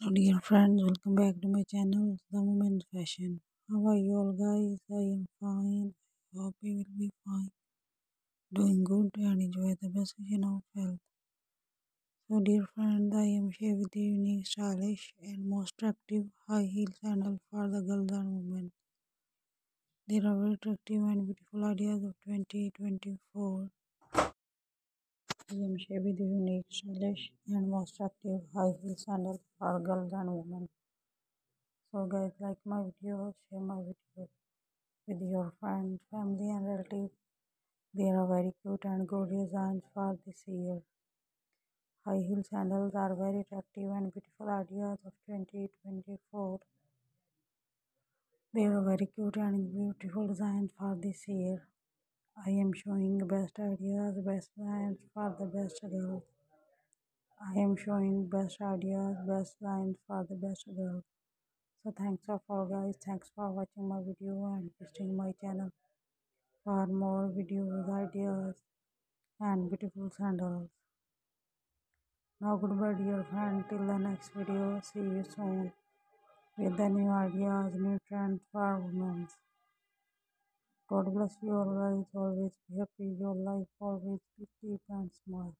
hello dear friends. Welcome back to my channel the women's fashion. How are you all guys? I am fine. I hope you will be fine. Doing good and enjoy the best version of health. So dear friends i am here with the unique stylish and most attractive high heel sandal for the girls and women. There are very attractive and beautiful ideas of 2024 Share with unique, stylish and most attractive high heel sandals for girls and women. So guys, like my video, share my video with your friends, family and relatives. They are very cute and good designs for this year. High heel sandals are very attractive and beautiful ideas of 2024. They are very cute and beautiful designs for this year. I am showing best ideas, best lines for the best girls. I am showing best ideas, best lines for the best girls. So thanks for all guys. Thanks for watching my video and visiting my channel for more videos, ideas and beautiful sandals. Now goodbye dear friend. Till the next video. See you soon with the new ideas, new trends for women. God bless you all guys. Always be happy. Your life always be deep and smile.